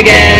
again.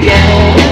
Together.